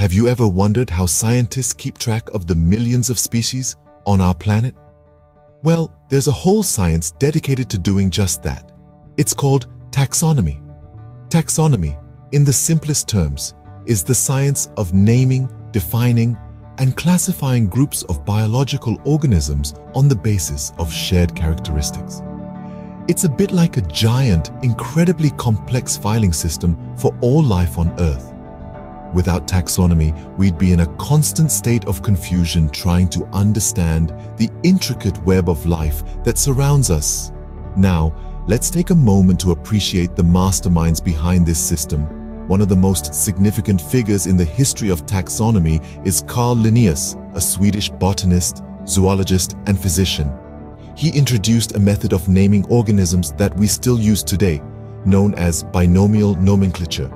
Have you ever wondered how scientists keep track of the millions of species on our planet? Well, there's a whole science dedicated to doing just that. It's called taxonomy. Taxonomy, in the simplest terms, is the science of naming, defining, and classifying groups of biological organisms on the basis of shared characteristics. It's a bit like a giant, incredibly complex filing system for all life on Earth. Without taxonomy, we'd be in a constant state of confusion trying to understand the intricate web of life that surrounds us. Now, let's take a moment to appreciate the masterminds behind this system. One of the most significant figures in the history of taxonomy is Carl Linnaeus, a Swedish botanist, zoologist, and physician. He introduced a method of naming organisms that we still use today, known as binomial nomenclature.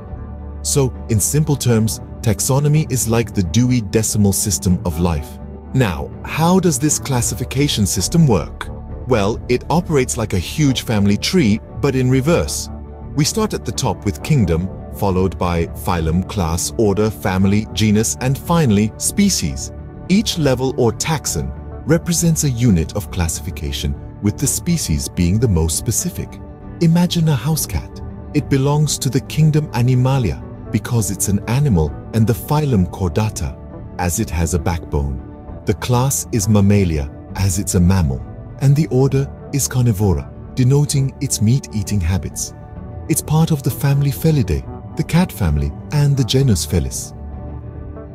So, in simple terms, taxonomy is like the Dewey Decimal System of life. Now, how does this classification system work? Well, it operates like a huge family tree, but in reverse. We start at the top with kingdom, followed by phylum, class, order, family, genus, and finally, species. Each level or taxon represents a unit of classification, with the species being the most specific. Imagine a house cat. It belongs to the kingdom Animalia, because it's an animal and the phylum Chordata, as it has a backbone. The class is Mammalia, as it's a mammal, and the order is Carnivora, denoting its meat-eating habits. It's part of the family Felidae, the cat family, and the genus Felis.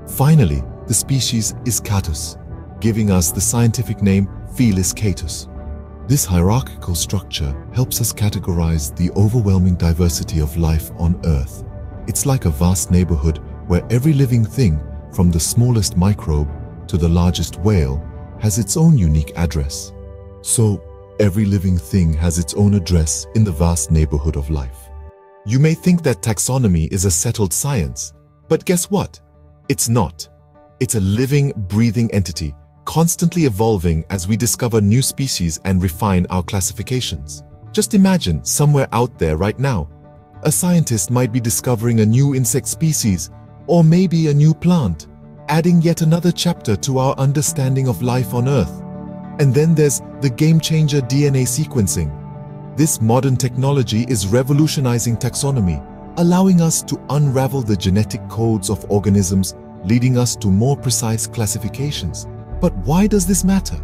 Finally, the species is Catus, giving us the scientific name Felis catus. This hierarchical structure helps us categorize the overwhelming diversity of life on Earth it's like a vast neighborhood where every living thing, from the smallest microbe to the largest whale, has its own unique address. So, every living thing has its own address in the vast neighborhood of life. You may think that taxonomy is a settled science, but guess what? It's not. It's a living, breathing entity, constantly evolving as we discover new species and refine our classifications. Just imagine somewhere out there right now, a scientist might be discovering a new insect species or maybe a new plant, adding yet another chapter to our understanding of life on Earth. And then there's the game-changer DNA sequencing. This modern technology is revolutionizing taxonomy, allowing us to unravel the genetic codes of organisms, leading us to more precise classifications. But why does this matter?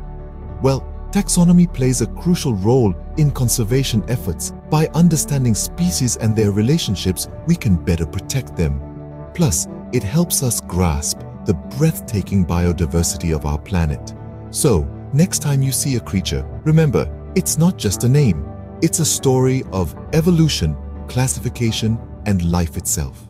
Well, Taxonomy plays a crucial role in conservation efforts. By understanding species and their relationships, we can better protect them. Plus, it helps us grasp the breathtaking biodiversity of our planet. So, next time you see a creature, remember, it's not just a name. It's a story of evolution, classification, and life itself.